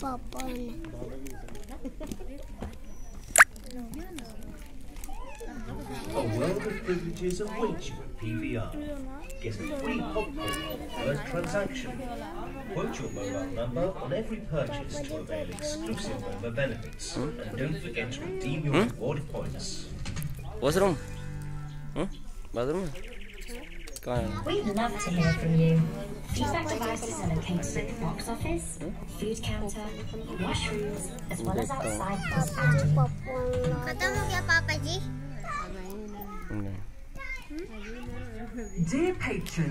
Papa. A world of privileges awaits you at PVR. Get a free popcorn first transaction. Quote your mobile number on every purchase to avail exclusive member benefits. And don't forget to redeem your hmm? reward points. What's wrong? Hmm? Bathroom? Go on. We'd love to hear from you. Feedback devices locate the box office, food counter, washrooms, as well as outside bus Katawa Papa Dear patron.